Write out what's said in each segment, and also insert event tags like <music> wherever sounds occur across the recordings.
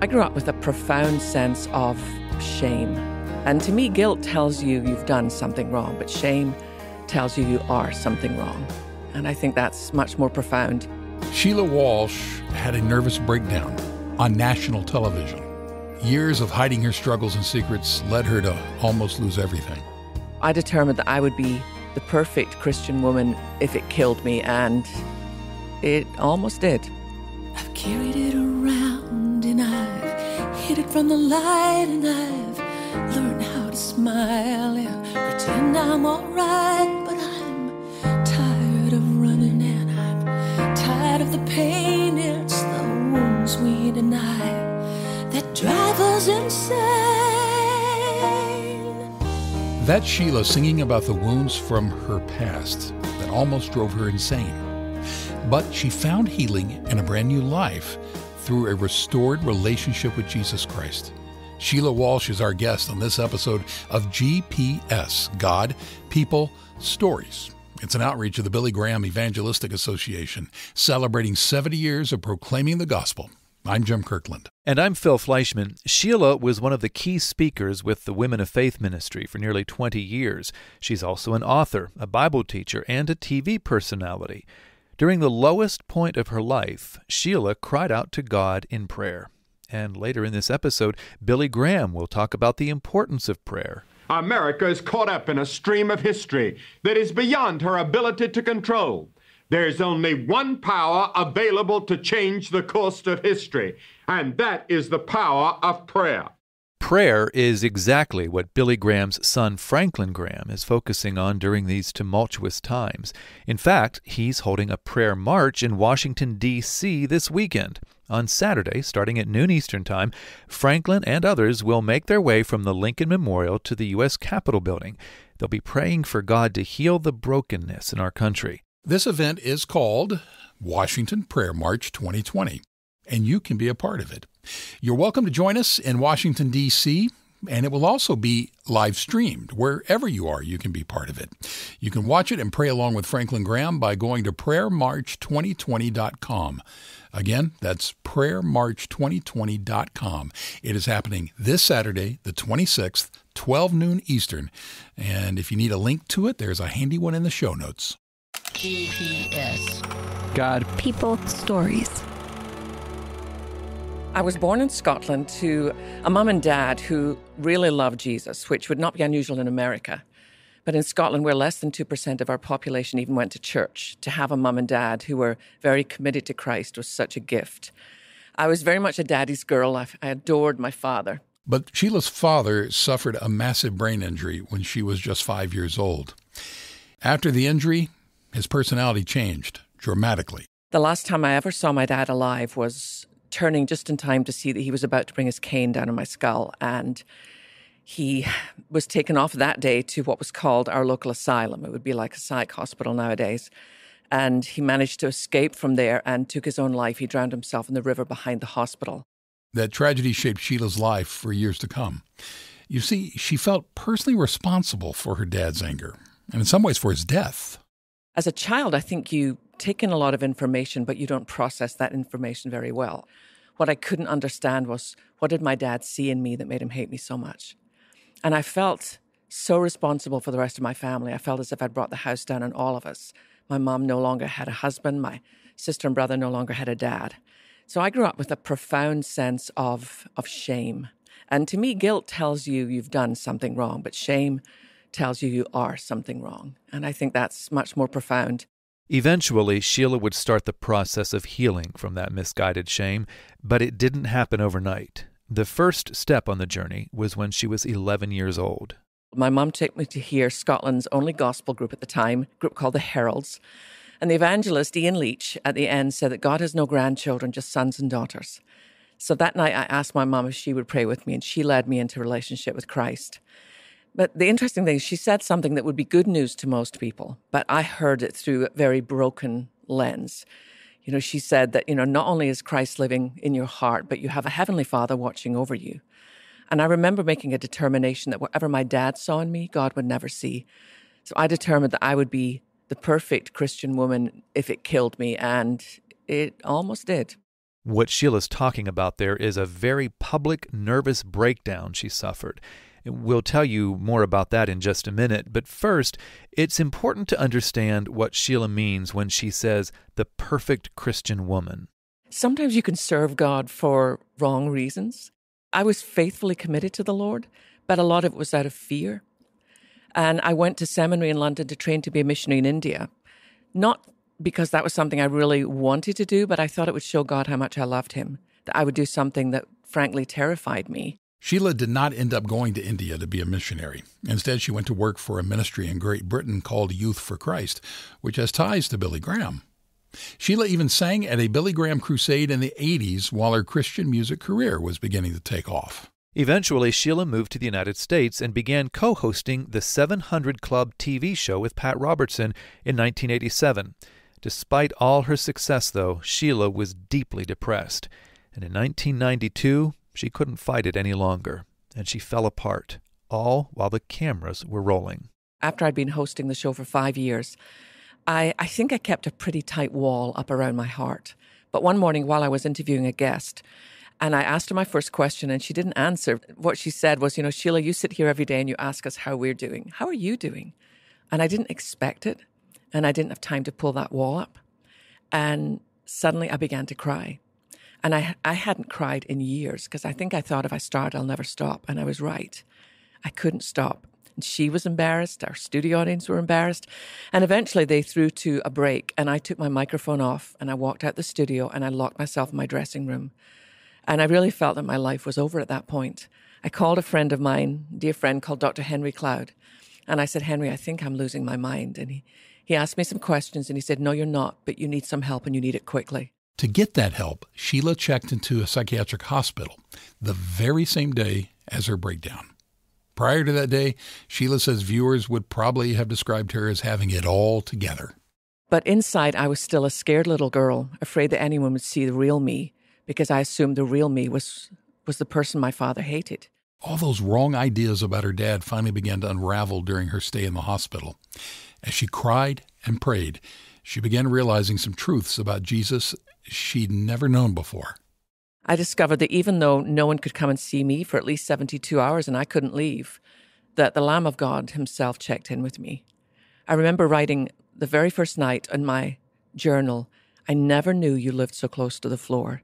I grew up with a profound sense of shame. And to me, guilt tells you you've done something wrong, but shame tells you you are something wrong. And I think that's much more profound. Sheila Walsh had a nervous breakdown on national television. Years of hiding her struggles and secrets led her to almost lose everything. I determined that I would be the perfect Christian woman if it killed me, and it almost did. I've carried it around and I've hid it from the light and I've learned how to smile and pretend I'm alright, but I'm tired of running and I'm tired of the pain. It's the wounds we deny that drive us insane. That's Sheila singing about the wounds from her past that almost drove her insane. But she found healing and a brand new life through a restored relationship with Jesus Christ. Sheila Walsh is our guest on this episode of GPS God, People, Stories. It's an outreach of the Billy Graham Evangelistic Association, celebrating 70 years of proclaiming the gospel. I'm Jim Kirkland. And I'm Phil Fleischman. Sheila was one of the key speakers with the Women of Faith ministry for nearly 20 years. She's also an author, a Bible teacher, and a TV personality. During the lowest point of her life, Sheila cried out to God in prayer. And later in this episode, Billy Graham will talk about the importance of prayer. America is caught up in a stream of history that is beyond her ability to control. There's only one power available to change the course of history, and that is the power of prayer. Prayer is exactly what Billy Graham's son Franklin Graham is focusing on during these tumultuous times. In fact, he's holding a prayer march in Washington, D.C. this weekend. On Saturday, starting at noon Eastern Time, Franklin and others will make their way from the Lincoln Memorial to the U.S. Capitol building. They'll be praying for God to heal the brokenness in our country. This event is called Washington Prayer March 2020, and you can be a part of it. You're welcome to join us in Washington, D.C., and it will also be live streamed. Wherever you are, you can be part of it. You can watch it and pray along with Franklin Graham by going to prayermarch2020.com. Again, that's prayermarch2020.com. It is happening this Saturday, the 26th, 12 noon Eastern. And if you need a link to it, there's a handy one in the show notes. GPS. God. People. Stories. I was born in Scotland to a mum and dad who really loved Jesus, which would not be unusual in America. But in Scotland, where less than 2% of our population even went to church, to have a mum and dad who were very committed to Christ was such a gift. I was very much a daddy's girl. I, I adored my father. But Sheila's father suffered a massive brain injury when she was just five years old. After the injury, his personality changed dramatically. The last time I ever saw my dad alive was turning just in time to see that he was about to bring his cane down on my skull. And he was taken off that day to what was called our local asylum. It would be like a psych hospital nowadays. And he managed to escape from there and took his own life. He drowned himself in the river behind the hospital. That tragedy shaped Sheila's life for years to come. You see, she felt personally responsible for her dad's anger, and in some ways for his death. As a child, I think you take in a lot of information, but you don't process that information very well. What I couldn't understand was what did my dad see in me that made him hate me so much? And I felt so responsible for the rest of my family. I felt as if I'd brought the house down on all of us. My mom no longer had a husband, my sister and brother no longer had a dad. So I grew up with a profound sense of, of shame. And to me, guilt tells you you've done something wrong, but shame tells you you are something wrong. And I think that's much more profound. Eventually, Sheila would start the process of healing from that misguided shame, but it didn't happen overnight. The first step on the journey was when she was 11 years old. My mum took me to hear Scotland's only gospel group at the time, a group called the Heralds. And the evangelist, Ian Leitch, at the end said that God has no grandchildren, just sons and daughters. So that night I asked my mum if she would pray with me, and she led me into relationship with Christ. But the interesting thing is, she said something that would be good news to most people, but I heard it through a very broken lens. You know, she said that, you know, not only is Christ living in your heart, but you have a heavenly Father watching over you. And I remember making a determination that whatever my dad saw in me, God would never see. So I determined that I would be the perfect Christian woman if it killed me, and it almost did. What Sheila's talking about there is a very public nervous breakdown she suffered. We'll tell you more about that in just a minute, but first, it's important to understand what Sheila means when she says the perfect Christian woman. Sometimes you can serve God for wrong reasons. I was faithfully committed to the Lord, but a lot of it was out of fear. And I went to seminary in London to train to be a missionary in India, not because that was something I really wanted to do, but I thought it would show God how much I loved Him, that I would do something that frankly terrified me. Sheila did not end up going to India to be a missionary. Instead, she went to work for a ministry in Great Britain called Youth for Christ, which has ties to Billy Graham. Sheila even sang at a Billy Graham crusade in the 80s while her Christian music career was beginning to take off. Eventually, Sheila moved to the United States and began co hosting the 700 Club TV show with Pat Robertson in 1987. Despite all her success, though, Sheila was deeply depressed. And in 1992, she couldn't fight it any longer, and she fell apart, all while the cameras were rolling. After I'd been hosting the show for five years, I, I think I kept a pretty tight wall up around my heart. But one morning while I was interviewing a guest, and I asked her my first question, and she didn't answer. What she said was, You know, Sheila, you sit here every day and you ask us how we're doing. How are you doing? And I didn't expect it, and I didn't have time to pull that wall up. And suddenly I began to cry. And I, I hadn't cried in years because I think I thought if I start, I'll never stop. And I was right. I couldn't stop. And she was embarrassed. Our studio audience were embarrassed. And eventually they threw to a break. And I took my microphone off and I walked out the studio and I locked myself in my dressing room. And I really felt that my life was over at that point. I called a friend of mine, dear friend called Dr. Henry Cloud. And I said, Henry, I think I'm losing my mind. And he, he asked me some questions and he said, No, you're not, but you need some help and you need it quickly. To get that help, Sheila checked into a psychiatric hospital the very same day as her breakdown. Prior to that day, Sheila says viewers would probably have described her as having it all together. But inside, I was still a scared little girl, afraid that anyone would see the real me, because I assumed the real me was, was the person my father hated. All those wrong ideas about her dad finally began to unravel during her stay in the hospital. As she cried and prayed, she began realizing some truths about Jesus she'd never known before. I discovered that even though no one could come and see me for at least 72 hours and I couldn't leave, that the Lamb of God himself checked in with me. I remember writing the very first night in my journal, I never knew you lived so close to the floor.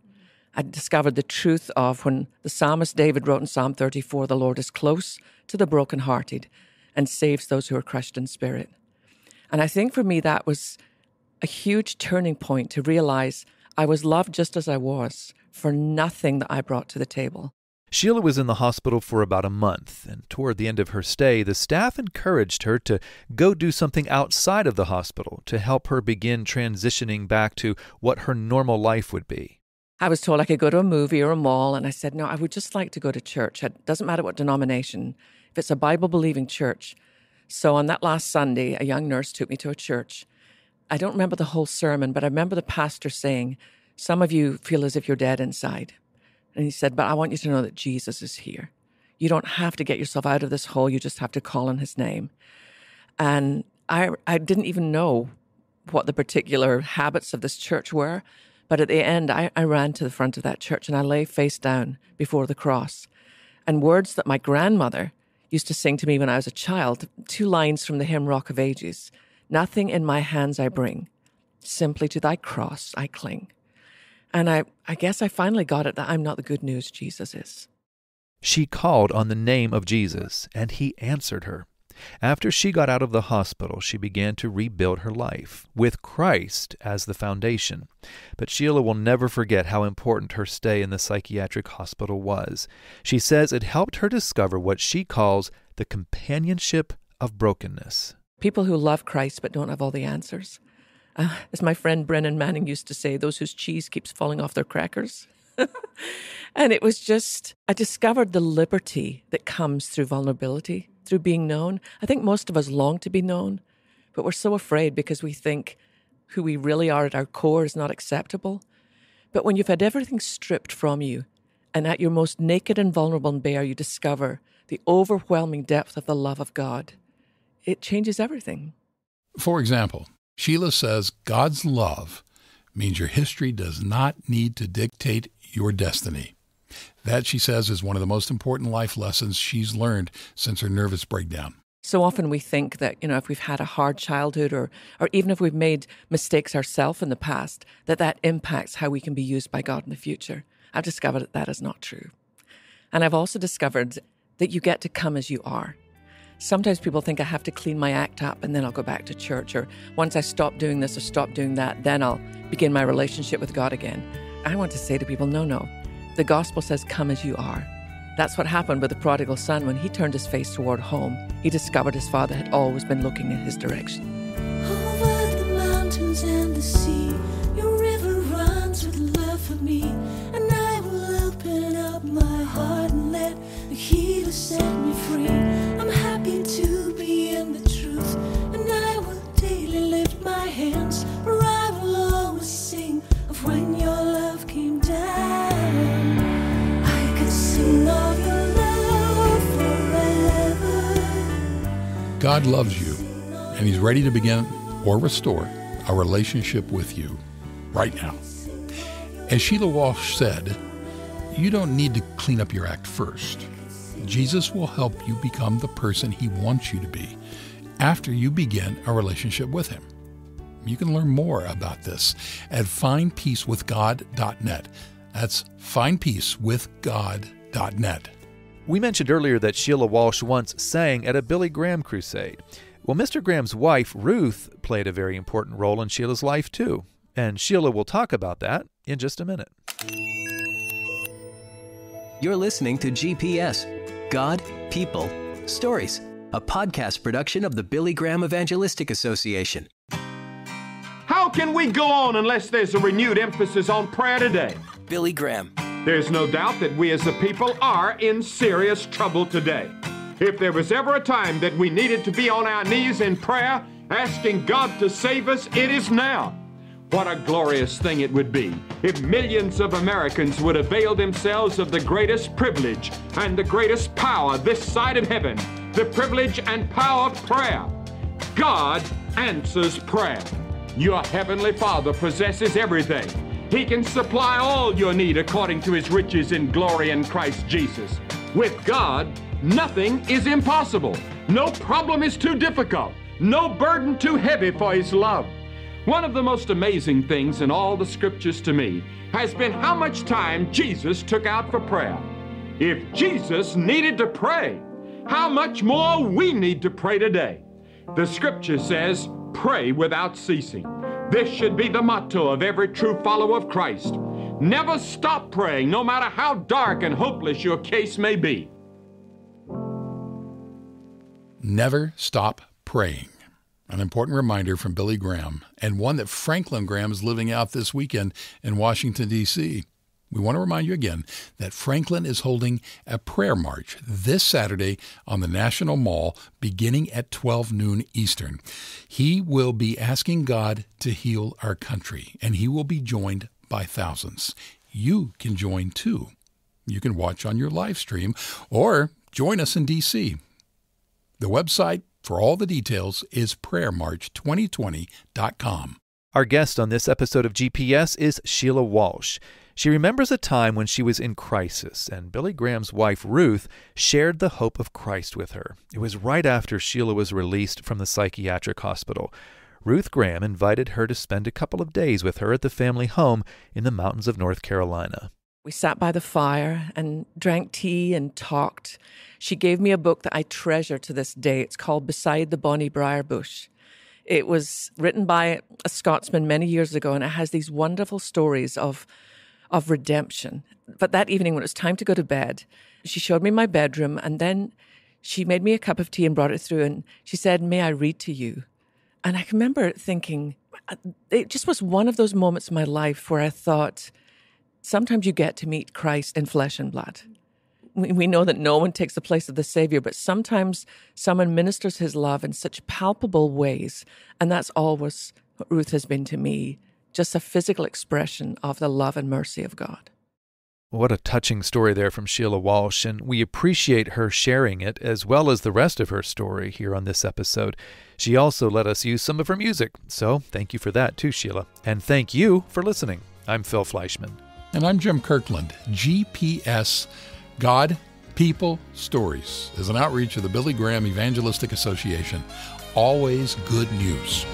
I discovered the truth of when the psalmist David wrote in Psalm 34, the Lord is close to the brokenhearted and saves those who are crushed in spirit. And I think for me, that was a huge turning point to realize I was loved just as I was for nothing that I brought to the table. Sheila was in the hospital for about a month, and toward the end of her stay, the staff encouraged her to go do something outside of the hospital to help her begin transitioning back to what her normal life would be. I was told I could go to a movie or a mall, and I said, No, I would just like to go to church. It doesn't matter what denomination, if it's a Bible believing church. So on that last Sunday, a young nurse took me to a church. I don't remember the whole sermon, but I remember the pastor saying, Some of you feel as if you're dead inside. And he said, But I want you to know that Jesus is here. You don't have to get yourself out of this hole, you just have to call on his name. And I, I didn't even know what the particular habits of this church were. But at the end, I, I ran to the front of that church and I lay face down before the cross. And words that my grandmother used to sing to me when I was a child, two lines from the hymn Rock of Ages Nothing in my hands I bring, simply to thy cross I cling. And I, I guess I finally got it that I'm not the good news Jesus is. She called on the name of Jesus, and he answered her. After she got out of the hospital, she began to rebuild her life, with Christ as the foundation. But Sheila will never forget how important her stay in the psychiatric hospital was. She says it helped her discover what she calls the companionship of brokenness. People who love Christ but don't have all the answers. Uh, as my friend Brennan Manning used to say, those whose cheese keeps falling off their crackers. <laughs> and it was just, I discovered the liberty that comes through vulnerability, through being known. I think most of us long to be known, but we're so afraid because we think who we really are at our core is not acceptable. But when you've had everything stripped from you, and at your most naked and vulnerable and bare, you discover the overwhelming depth of the love of God, it changes everything. For example, Sheila says God's love means your history does not need to dictate your destiny. That, she says, is one of the most important life lessons she's learned since her nervous breakdown. So often we think that, you know, if we've had a hard childhood or, or even if we've made mistakes ourselves in the past, that that impacts how we can be used by God in the future. I've discovered that that is not true. And I've also discovered that you get to come as you are. Sometimes people think I have to clean my act up and then I'll go back to church, or once I stop doing this or stop doing that, then I'll begin my relationship with God again. I want to say to people, no, no. The gospel says, come as you are. That's what happened with the prodigal son when he turned his face toward home. He discovered his father had always been looking in his direction. God loves you, and He's ready to begin or restore a relationship with you right now. As Sheila Walsh said, you don't need to clean up your act first. Jesus will help you become the person He wants you to be after you begin a relationship with Him. You can learn more about this at findpeacewithgod.net. That's findpeacewithgod.net. We mentioned earlier that Sheila Walsh once sang at a Billy Graham crusade. Well, Mr. Graham's wife, Ruth, played a very important role in Sheila's life, too. And Sheila will talk about that in just a minute. You're listening to GPS God, People, Stories, a podcast production of the Billy Graham Evangelistic Association. How can we go on unless there's a renewed emphasis on prayer today? Billy Graham. There's no doubt that we as a people are in serious trouble today. If there was ever a time that we needed to be on our knees in prayer, asking God to save us, it is now. What a glorious thing it would be if millions of Americans would avail themselves of the greatest privilege and the greatest power this side of heaven the privilege and power of prayer. God answers prayer. Your heavenly Father possesses everything. He can supply all your need according to his riches in glory in Christ Jesus. With God, nothing is impossible. No problem is too difficult. No burden too heavy for his love. One of the most amazing things in all the scriptures to me has been how much time Jesus took out for prayer. If Jesus needed to pray, how much more we need to pray today. The scripture says, pray without ceasing. This should be the motto of every true follower of Christ. Never stop praying, no matter how dark and hopeless your case may be. Never stop praying. An important reminder from Billy Graham, and one that Franklin Graham is living out this weekend in Washington, D.C. We want to remind you again that Franklin is holding a prayer march this Saturday on the National Mall beginning at 12 noon Eastern. He will be asking God to heal our country, and he will be joined by thousands. You can join too. You can watch on your live stream or join us in D.C. The website for all the details is prayermarch2020.com. Our guest on this episode of GPS is Sheila Walsh. She remembers a time when she was in crisis, and Billy Graham's wife, Ruth, shared the hope of Christ with her. It was right after Sheila was released from the psychiatric hospital. Ruth Graham invited her to spend a couple of days with her at the family home in the mountains of North Carolina. We sat by the fire and drank tea and talked. She gave me a book that I treasure to this day. It's called Beside the Bonnie Brier Bush. It was written by a Scotsman many years ago, and it has these wonderful stories of of redemption. But that evening, when it was time to go to bed, she showed me my bedroom, and then she made me a cup of tea and brought it through, and she said, "May I read to you?" And I can remember thinking, uh, it just was one of those moments in my life where I thought, sometimes you get to meet Christ in flesh and blood. We, we know that no one takes the place of the Savior, but sometimes someone ministers his love in such palpable ways. And that's always what Ruth has been to me just a physical expression of the love and mercy of God. What a touching story there from Sheila Walsh, and we appreciate her sharing it as well as the rest of her story here on this episode. She also let us use some of her music, so thank you for that too, Sheila. And thank you for listening. I'm Phil Fleischman. And I'm Jim Kirkland. GPS God, People, Stories is an outreach of the Billy Graham Evangelistic Association. Always good news.